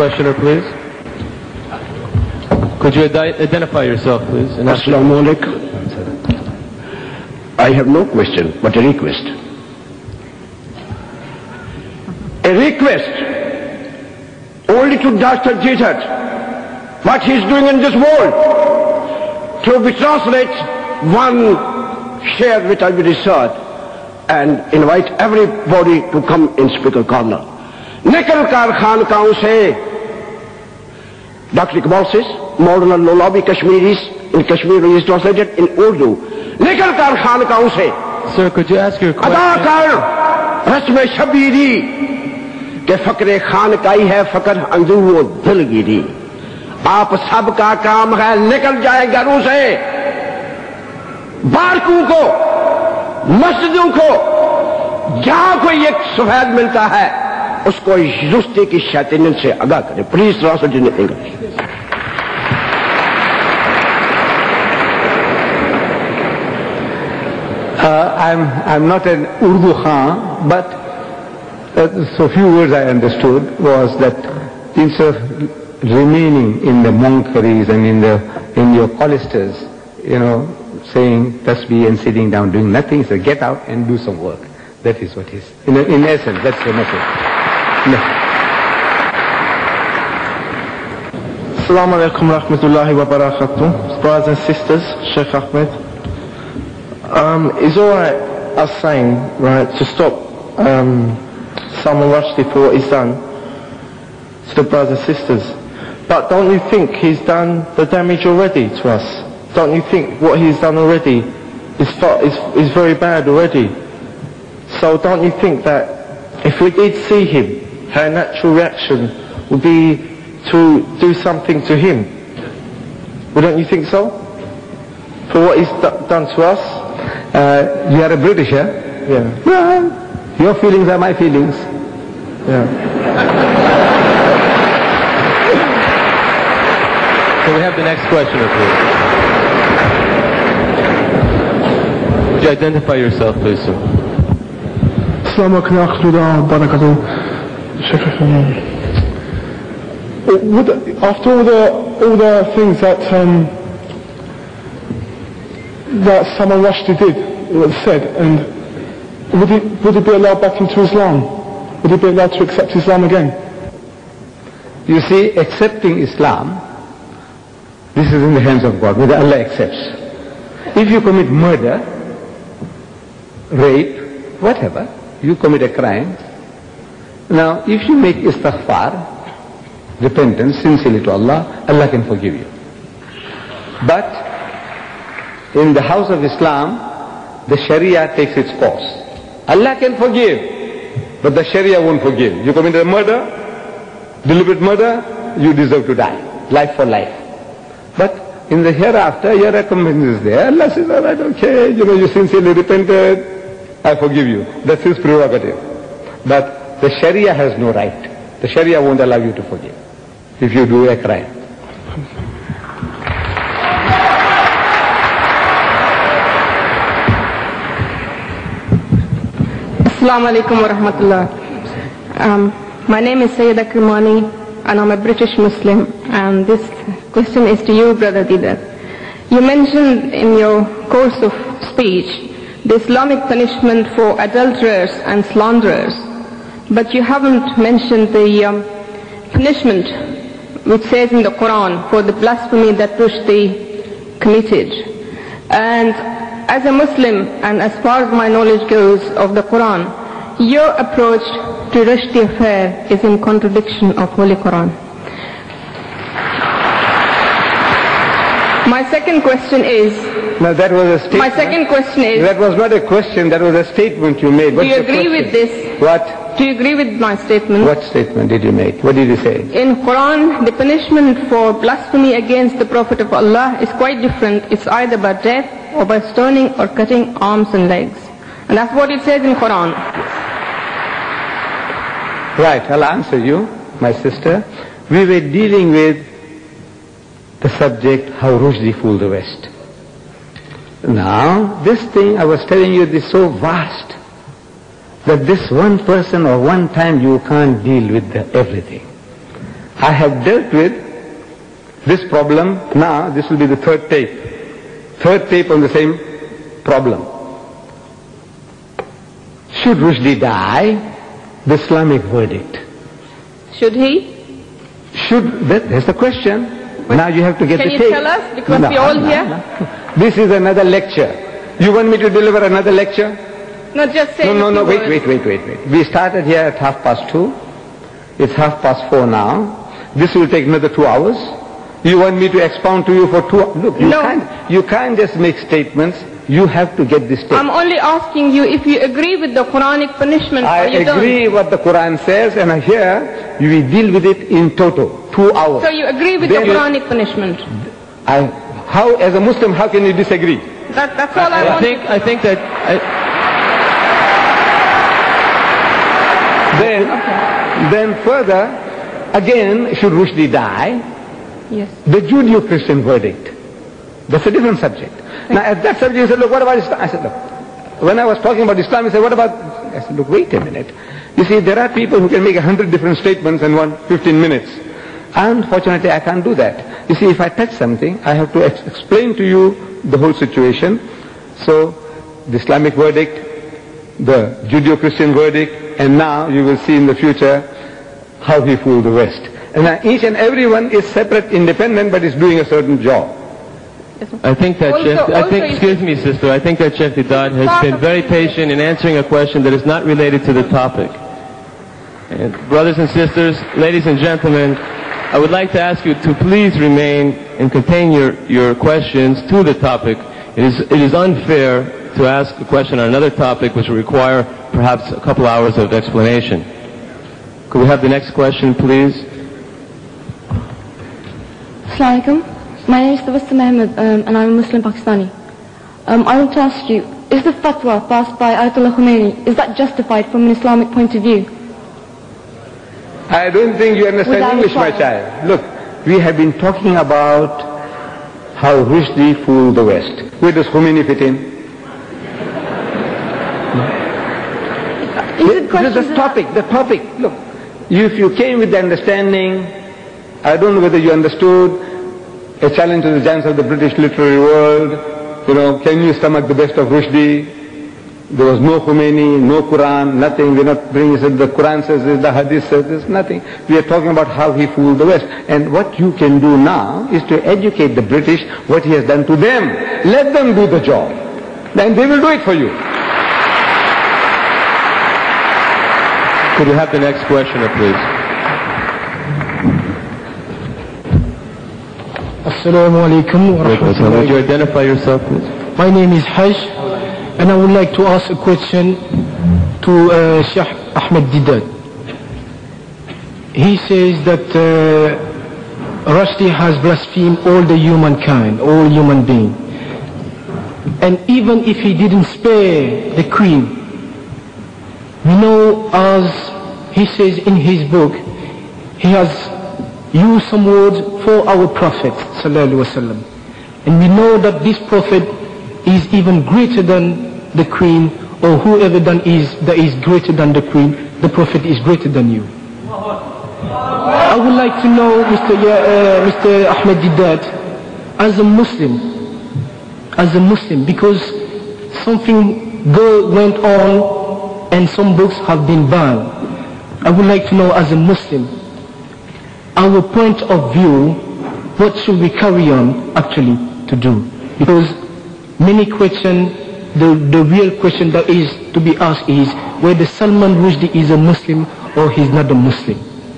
Questioner, please. Could you idi- identify yourself, please? And ask Assalamu alaikum. I have no question, but a request. A request only to Dr. Jithat, what he is doing in this world, to be translate one share which I will research and invite everybody to come in speaker corner. निकल कर खानकाओं से Dr. Iqbal says, modern Lolabi Kashmiris in Kashmir is translated in Urdu. نکل کر خان کا اسے Sir, could you ask your question? ادا کر رسم شبیری کہ فقر خان کا ہی ہے فقر اندو و دل گیری آپ سب کا کام ہے نکل جائے گھروں سے بارکوں کو مسجدوں کو جہاں کوئی ایک سفید ملتا ہے اس کو رستی کی شیطنت سے ادا کرے please translate English Uh, I'm, I'm not an Urdu Khan, but uh, so few words I understood was that instead of remaining in the monkeries and in the in your cloisters, you know, saying tasbih and sitting down doing nothing, so get out and do some work. That is what is. In, in essence, that's the message. No. Assalamu alaikum rahmatullahi wa barakatuh. Brothers and sisters, Sheikh Ahmed. Um, it's alright us saying, right, to stop um, Rushdie for what he's done to the brothers and sisters. But don't you think he's done the damage already to us? Don't you think what he's done already is, is, is very bad already? So don't you think that if we did see him, our natural reaction would be to do something to him? Wouldn't you think so? For what he's done to us? Uh, you are a Britisher. Yeah, Well, your feelings are my feelings. yeah. Can we have the next questioner, please? Would you identify yourself, please, sir? Assalamu alaikum wa rahmatullahi wa barakatuh. Sheikh, um, after all the all the things that um, that Salman Rushdie did, said, and would he would he be allowed back into Islam? Would he be allowed to accept Islam again? You see, accepting Islam, this is in the hands of God, whether Allah accepts. If you commit murder, rape, whatever, you commit a crime. Now, if you make istighfar, repentance sincerely to Allah, Allah can forgive you. But in the house of Islam, the Sharia takes its course. Allah can forgive, but the Sharia won't forgive. You commit a murder, deliberate murder, you deserve to die. Life for life. But in the hereafter, your recompense is there. Allah says, all right, okay, you know, you sincerely repented, I forgive you. That's his prerogative. But the Sharia has no right. The Sharia won't allow you to forgive if you do a crime. Assalamu alaikum wa rahmatullah. Um, my name is Sayyida Kirmani and I'm a British Muslim and this question is to you, Brother Deedat. You mentioned in your course of speech the Islamic punishment for adulterers and slanderers, but you haven't mentioned the um, punishment which says in the Quran for the blasphemy that Rushdie committed. And as a Muslim and as far as my knowledge goes of the Quran, your approach to Rushdie affair is in contradiction of Holy Quran. My second question is, Now that was a statement. my second question is, That was not a question, that was a statement you made. do you agree with this? What? Do you agree with my statement? What statement did you make? What did you say? In Quran, the punishment for blasphemy against the Prophet of Allah is quite different. It's either by death or by stoning or cutting arms and legs. And that's what it says in Quran. Right, I'll answer you, my sister. We were dealing with the subject how Rushdie fooled the West. Now, this thing I was telling you is so vast that this one person or one time you can't deal with the, everything. I have dealt with this problem. Now, this will be the third tape. Third tape on the same problem. Should Rushdie die? The Islamic verdict. Should he? Should, that, that's the question. now you have to get Can the you tell us? Because No, we all no, here. no. This is another lecture. You want me to deliver another lecture? Not just say No, no, no, wait, wait, wait, wait, wait. We started here at half past two. It's half past four now. This will take another two hours. You want me to expound to you for two hours? Look, you, No. can't, you can't just make statements. You have to get this tape. I'm only asking you if you agree with the Quranic punishment I agree what the Quran says and i here we deal with it in total. Two hours. So you agree with Then- the Quranic punishment? I, how, as a Muslim, how can you disagree? That, that's all I, I want. think I think that I, Then, then further, again, should Rushdie die? Yes. The Judeo-Christian verdict. That's a different subject. Now, at that subject, you said, look, what about Islam? I said, look, when I was talking about Islam, he said, what about... I said, look, wait a minute. You see, there are people who can make a hundred different statements in one 15 minutes. Unfortunately, I can't do that. You see, if I touch something, I have to ex- explain to you the whole situation. So, the Islamic verdict, the Judeo-Christian verdict, and now you will see in the future how he fooled the West. And now each and every one is separate, independent, but is doing a certain job. I think that Also- Sheikh, I think, excuse me, sister, I think that Sheikh Dad has been very patient in answering a question that is not related to the topic. And brothers and sisters, ladies and gentlemen, I would like to ask you to please remain and contain your, your questions to the topic. It is, it is unfair to ask a question on another topic which will require perhaps a couple hours of explanation. Could we have the next question, please? Assalamu alaikum. My name is Tabassum Ahmed um, and I'm a Muslim Pakistani. Um, I want to ask you, is the fatwa passed by Ayatollah Khomeini, is that justified from an Islamic point of view? I don't think you understand Without English, my child. Look, we have been talking about how Rushdie fooled the West. Where does Khomeini fit in? This is the topic, the topic. Look, you, if you came with the understanding, I don't know whether you understood, a challenge to the giants of the British literary world, you know, can you stomach the best of Rushdie? There was no Khomeini, no Quran, nothing. We're not bringing it. The Quran says this, the Hadith says this, nothing. We are talking about how he fooled the West. And what you can do now is to educate the British what he has done to them. Let them do the job. Then they will do it for you. Could we have the next questioner, please? Assalamu alaikum wa Would you identify yourself, please? My name is Haj and I would like to ask a question to uh, Sheikh Ahmed Deedat. He says that uh, Rushdie has blasphemed all the humankind, all human beings. And even if he didn't spare the queen, we know as he says in his book, he has used some words for our Prophet sallallahu alaihi wasallam. And we know that this Prophet is even greater than the queen or whoever than is that is greater than the queen, the Prophet is greater than you. I would like to know, Mr. Uh, Mr. Ahmed Deedat, as a Muslim, as a Muslim, because something go, went on and some books have been banned. I would like to know as a Muslim, our point of view, what should we carry on actually to do? Because many question, the, the real question that is to be asked is whether Salman Rushdie is a Muslim or he's not a Muslim.